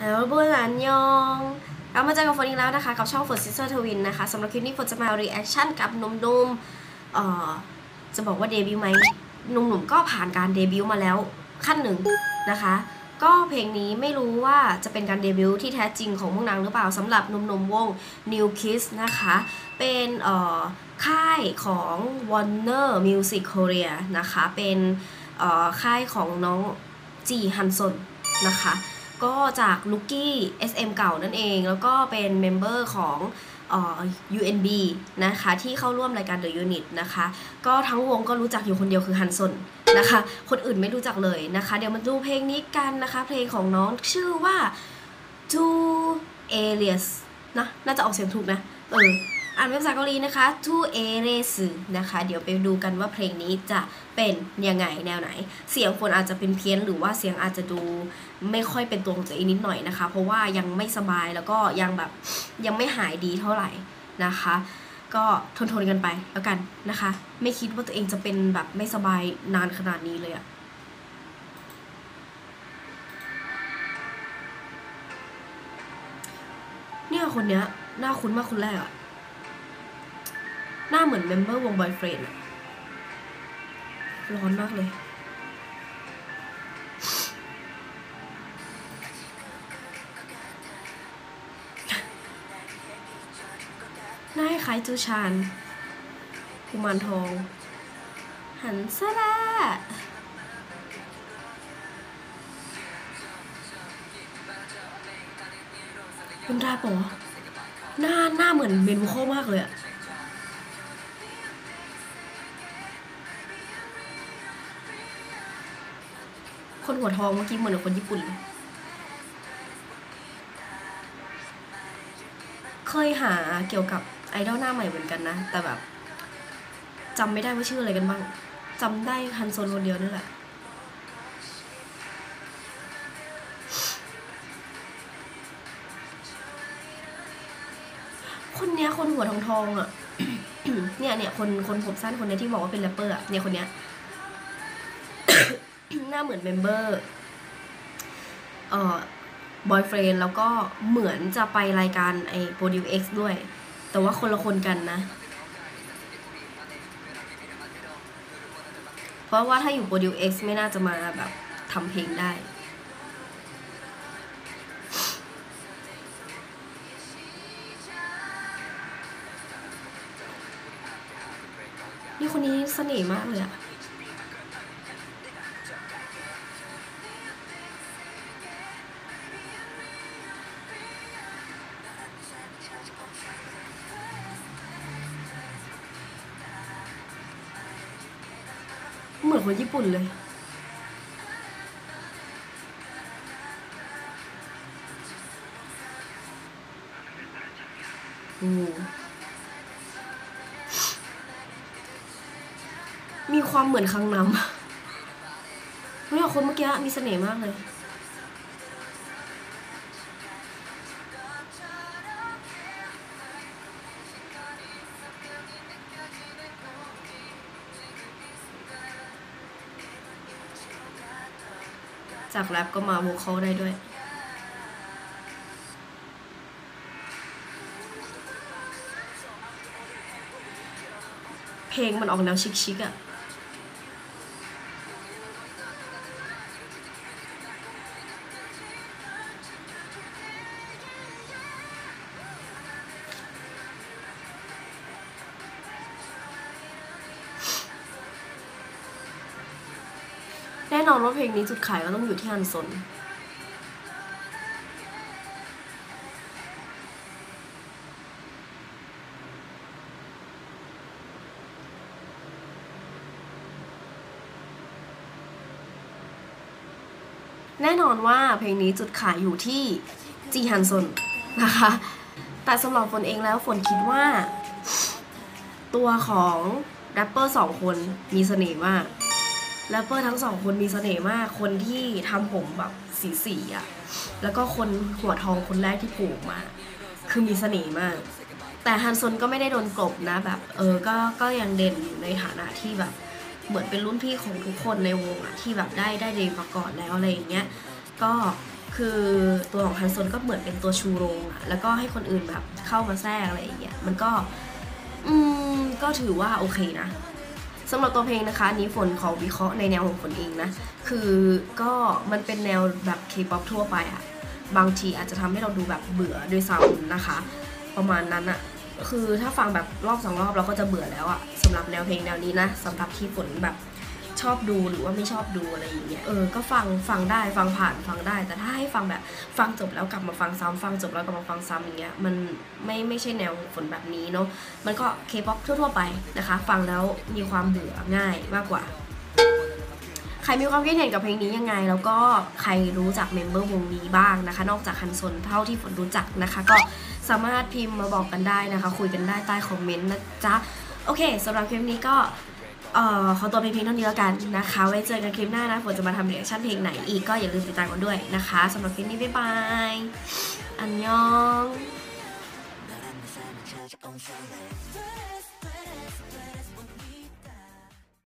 แล้ว안녕กลับมาเจอกับฝนอีกแล้วนะคะ กับช่อง Fon Sisters Twins นะคะสำหรับคลิปนี้ฝนจะมา reaction กับหนุ่มๆเอ่อจะบอกว่าเดบิวต์ไหมหนุ่มๆก็ผ่านการเดบิวต์มาแล้วขั้นหนึ่งนะคะ ก็เพลงนี้ไม่รู้ว่าจะเป็นการเดบิวต์ที่แท้จริงของพวกนางหรือเปล่าสำหรับหนุ่มๆวง Newkidd นะคะ เป็นเอ่อค่ายของ Warner Music Korea นะคะ เป็นค่ายของน้องจีฮันซนนะคะ ก็จาก rookie SM เก่านั่นเอง แล้วก็เป็น member ของออ UNB นะคะที่เข้าร่วมรายการ The Unit นะคะ ก็ทั้งวงก็รู้จักอยู่คนเดียวคือฮันซนนะคะ คนอื่นไม่รู้จักเลยนะคะ เดี๋ยวมาดูเพลงนี้กันนะคะ เพลงของน้องชื่อว่า Tu eres นะ น่าจะออกเสียงถูกนะ เออ อ่านเป็นภาษาเกาหลีนะคะ Tu eres นะคะ เดี๋ยวไปดูกันว่าเพลงนี้จะเป็นยังไงแนวไหน เสียงคนอาจจะเป็นเพี้ยนหรือว่าเสียงอาจจะดูไม่ค่อยเป็นตัวของตัวเองนิดหน่อยนะคะ เพราะว่ายังไม่สบายแล้วก็ยังแบบยังไม่หายดีเท่าไหร่นะคะ ก็ทนทนๆกันไปแล้วกันนะคะ ไม่คิดว่าตัวเองจะเป็นแบบไม่สบายนานขนาดนี้เลยอะเนี่ยคนเนี้ยหน้าคุ้นมากคนแรกอะ หน้าเหมือน member วง Boyfriend อะร้อนมากเลย หน้าคล้ายจูชานกุมารทอง หันซะละเป็นราปะหน้าหน้าเหมือนเบนวูโคมากเลยอะ คนหัวทองเมื่อกี้เหมือนคนญี่ปุ่นเลยเคยหาเกี่ยวกับไอดอลหน้าใหม่เหมือนกันนะ แต่แบบจำไม่ได้ว่าชื่ออะไรกันบ้างจำได้ฮันโซนคนเดียวนั่นแหละคนเนี้ยคนหัวทองทองอะเนี่ยเนี่ยคนคนผมสั้นคนเนี้ยที่บอกว่าเป็นแรปเปอร์อะเนี่ยคนเนี้ย หน้าเหมือน member เอ่อ Boyfriend แล้วก็เหมือนจะไปรายการไอ้ Produce X ด้วย แต่ว่าคนละคนกันนะ เพราะว่าถ้าอยู่ Produce X ไม่น่าจะมาแบบทำเพลงได้นี่คนนี้เสน่ห์มากเลยอะ เหมือนคนญี่ปุ่นเลยโอ้มีความเหมือนคังน้ำเนี่ยคนเมื่อกี้มีเสน่ห์มากเลย จากแรปก็มาโวคอลได้ด้วย เพลงมันออกแนวชิคๆอะ่ะ น่นอนว่าเพลงนี้จุดขายก็ต้องอยู่ที่ฮันซนแน่นอนว่าเพลงนี้จุดขายอยู่ที่จีฮันซนนะคะ แต่สำหรับฝนเองแล้วฝนคิดว่า ตัวของแรปเปอร์สองคนมีเสน่ห์มาก แรปเปอร์ทั้งสองคนมีเสน่ห์มาก คนที่ทำผมแบบสีสีๆอะแล้วก็คนหัวทองคนแรกที่ผูกมา คือมีเสน่ห์มาก แต่ฮันซนก็ไม่ได้โดนกลบนะแบบ เออ ก็ ก็ยังเด่นอยู่ในฐานะที่แบบ เหมือนเป็นรุ่นพี่ของทุกคนในวงอะที่แบบได้ได้เดบิวต์มาก่อนแล้วอะไรอย่างเงี้ย ก็คือตัวของฮันซนก็เหมือนเป็นตัวชูโรงอะแล้วก็ให้คนอื่นแบบเข้ามาแทรกอะไรอย่างเงี้ย มันก็ อืม ก็ถือว่าโอเคนะ สำหรับตัวเพลงนะคะนี้ฝนขอวิเคราะห์ในแนวของฝนเองนะ คือก็มันเป็นแนวแบบเคป๊อปทั่วไปอะบางทีอาจจะทำให้เราดูแบบเบื่อด้วยซ้ำนะคะ ประมาณนั้นอะคือถ้าฟังแบบรอบสองรอบเราก็จะเบื่อแล้วอะสำหรับแนวเพลงแนวนี้นะสำหรับที่ฝนแบบ ชอบดูหรือว่าไม่ชอบดูอะไรอย่างเงี้ยเออก็ฟังฟังได้ฟังผ่านฟังได้ แต่ถ้าให้ฟังแบบฟังจบแล้วกลับมาฟังซ้ำฟังจบแล้วกลับมาฟังซ้ำอย่างเงี้ยมันไม่ไม่ใช่แนวฝนแบบนี้เนาะมันก็เคป๊อปทั่วๆไปนะคะ ฟังแล้วมีความเบื่อง่ายมากกว่าใครมีความคิดเห็นกับเพลงนี้ยังไง แล้วก็ใครรู้จัก member วงนี้บ้างนะคะ นอกจากฮันซนเท่าที่ฝนรู้จักนะคะ ก็สามารถพิมพ์มาบอกกันได้นะคะ คุยกันได้ใต้คอมเมนต์นะจ๊ะ โอเคสำหรับคลิปนี้ก็ เอ่อขอตัวเพลงเพียงเท่านี้แล้วกันนะคะ ไว้เจอกันคลิปหน้านะฝนจะมาทำ reaction เพลงไหนอีกก็อย่าลืมติดตามกันด้วยนะคะสำหรับคลิปนี้บ๊ายบาย 안녕